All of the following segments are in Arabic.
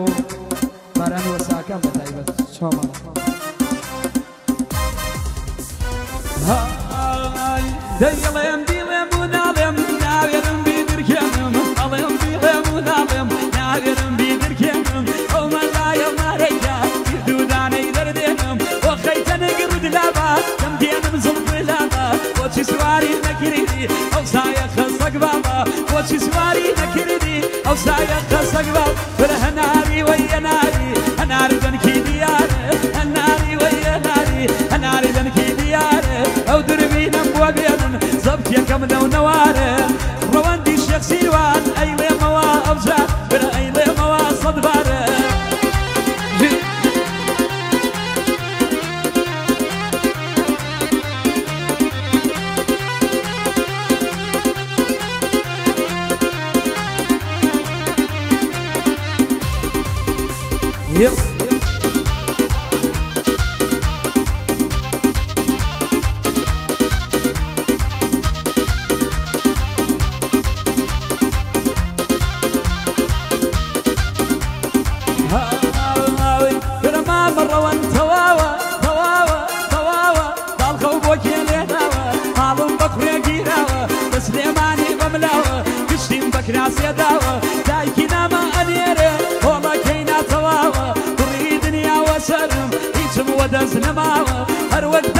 بۆ باران وەساکان بە تایبەت چۆمە دەیڵێم دیڵێم و ناڵێم ناوێرم بیدرکێنم ئەڵێم دیڵێم و ناڵێم ناوێرم بیدرکێنم ئەو مەلایە مارەیدا دوودانەی دەردێنم بۆ خەیتە نەگرد لابا دەم دێنم زڵف لابا بۆچی سواری نەکردی ئەو سایە خەسەک بابا بۆچی سواری نەکردی ئەو سایە خەسەک باب بر هەناری وەیە ناری هەناری دەنکی دیارە هەناری وەیە ناری هەناری دەنکی دیارە ئەو دربینم بۆ بێنن زەبتێکەم لەو نەوارە ڕەوەندی شێخ سیروان ئەی لێمەوە ودز نماوا هر وقت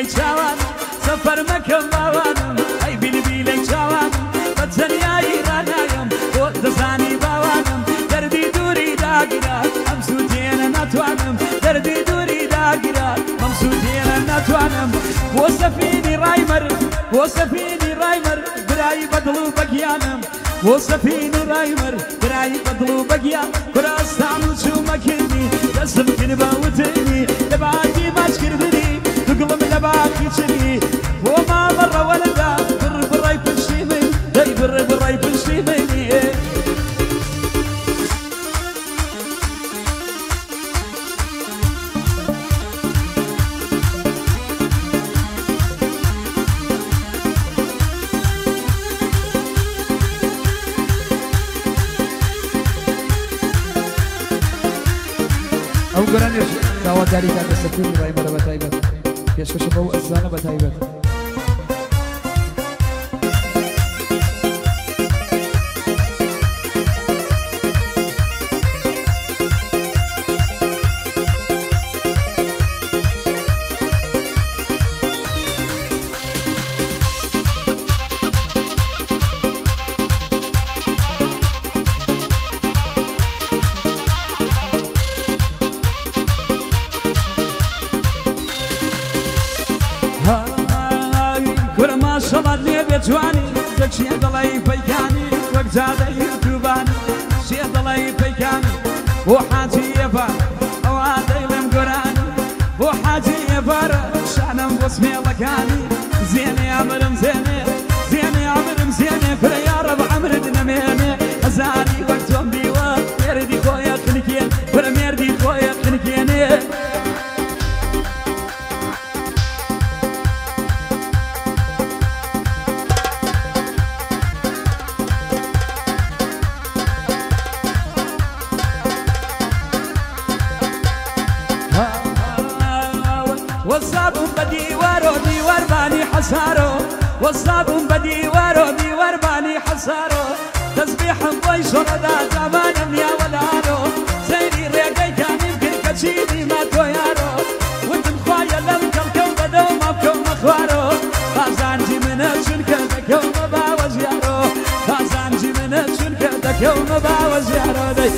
بیلە چاوان سەفەر مەکەم باوانم ئەی بیل بیلە چاوان بە جەنیایی ڕناگەم بۆ دەزانی باوانم. دەردی دووری داگیرا ئەم سوودێنە ناتوانم. دەردی دووری داگیرا ئەم سوودێنە ناتوانم. بۆ سەفینی ڕایمەر بۆ سەفینی ڕایمەر برایی بەدڵ و بەگیانم. بۆ سەفینی ڕایمەر برایی بەدڵ و بەگیان. کوراستان و چوومەکردی دەستم کرد بە وتنی لە باتی ماچکردنی وما براي بنشيمي داي بر براي داواکاری کاتە سەکوی ڕایمەرە بە تایبەت پێشکەشە پیشکش با و اسلام بتایبت دەچێ دەڵی پەیکانی وەک جادەی یوتوبانی چێ دەڵی پەیکانی بۆ حاجی ئێبار بۆ حاجی ئێبارە شانم بۆ وصابهم بديوان حسارو وصابون بديوارو ديوار حسارو تسبيحم بوي شردا زمانم يا ولارو سيري ريقي كان يمكن كتشيني ما تويارو. وأنتم خوايا لم كلكو بدو مبكو مخوارو. خازانجي من الشنكة دكو مباوز يارو. خازانجي من الشنكة دكو مباوز يارو. دي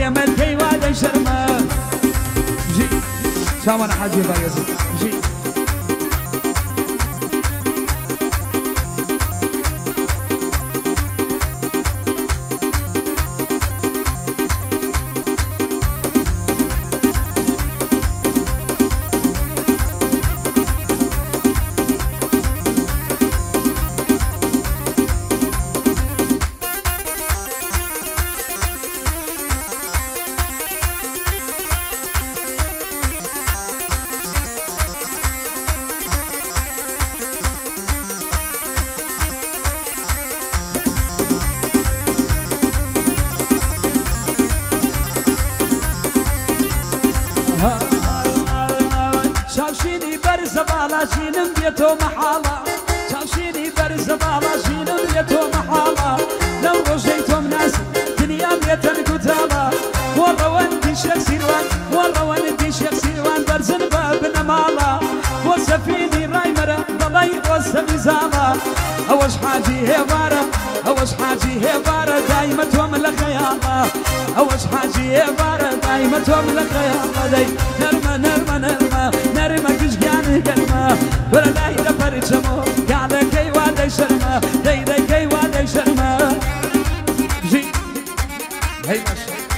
يمل كي وادي شرمى جي حاجي بايزي جي بالا شينم بيتو محالا شاشيني برز بالا شينم بيتو محالا لو رجيتم ناس دنيا بيتن كتالا وروان دي شيخ سيروان وروان دي شيخ سيروان برزن باب نمالا وسفيني رايمرة ضلي وسفي زالا اوش حاجي هبارة اوش حاجي هبارة دايما توم لخيالا اوش حاجي هبارة دايما توم لخيالا داي نرمى نرمى نرمى نرمى كشقاني كلمة ولا لا إذا فرشمو قاعدة كي وادي شرمة داي داي كي وادي شرمة جي هي ماشي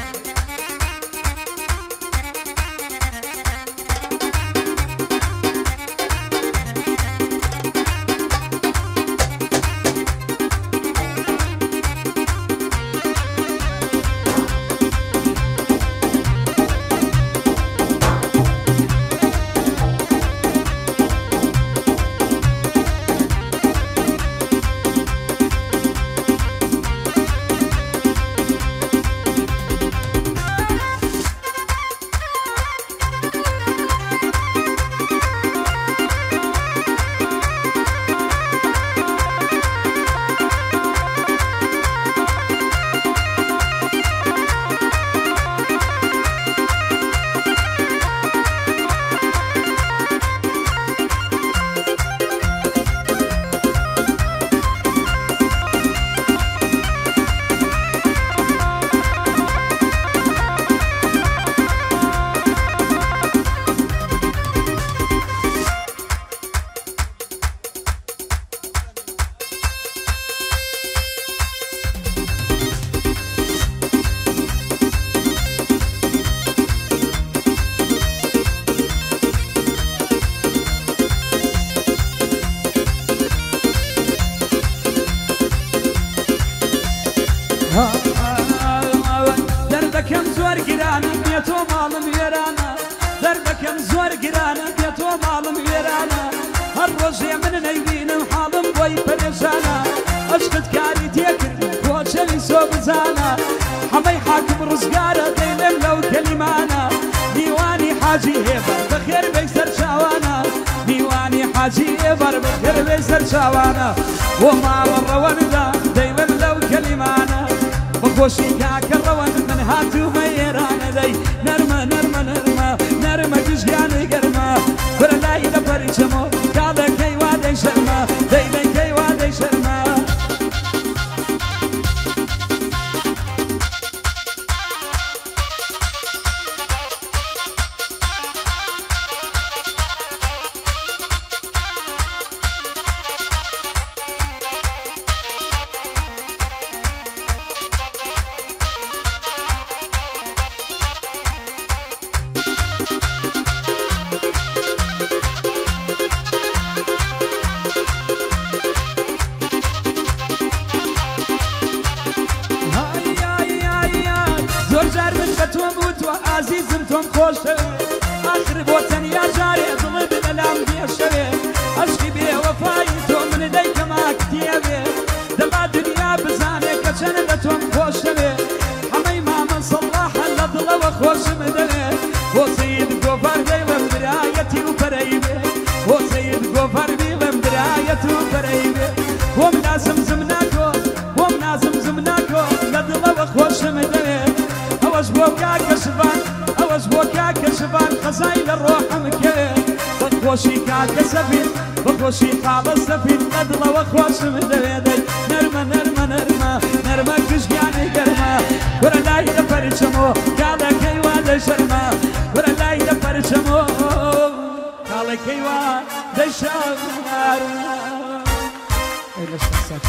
زۆر گرانە بێتۆ ماڵم وێرانە. دەربەکەم زۆر گرانە بێتۆ ماڵم وێرانە. هەر ڕۆژێ من نەیبینم حاڵم بۆی پەرێشانە. ئەشکت کاری تێکرد کۆچەلی سۆ بزانە. هەمەی حاکم ڕزگارە دەیڵێم لەو کەلیمانە. دیوانی حاجی هێبەر بەخێر بەی سەر چاوانە. دیوانی حاجی هێبەر بەخێر بەی سەر چاوانە. بۆ ماوە ڕەوەندا دەیڵێم لەو کەلیمانە. بخۆشی کاکە ڕەوەن من هاتوومە خۆشە آخر بۆ تەنیا جارێ دڵت لەلام دێشەوێ عشقی بێ وەفایی تۆ من دەیکەما کتێبێ دەما دنیا بزانێ کە چەنە لە تۆم خۆشەوێ هەمەی مامە سەڵاحە لە دڵەوە خۆشم دەوێ بۆ سید گۆڤار دەیڵم برایەتی و پەرەی بێ بۆ سید گۆڤار بیڵم برایەت و پەرەی بێ بۆم نازم زم ناکۆ بۆم نازم زم ناکۆ لە دڵەوە خۆشم دەوێ ئەوەش بۆ کاکە شبان کاکە شبان خەزای لە ڕۆحم کرد بەخۆشی کاکە سەفید بەخۆشی قاڵە سەفید لە دڵەوە خۆشم دەوێدەی. نەرمە نەرمە نەرمە نەرمە کشگیانی گەرمە. وەرە لای لە پەرچەمۆ کاڵەکەی وا دە شەرمە. وەرە لای لە پەرچەمۆ کاڵەکەی وا دەشەمە Öyle şahsen.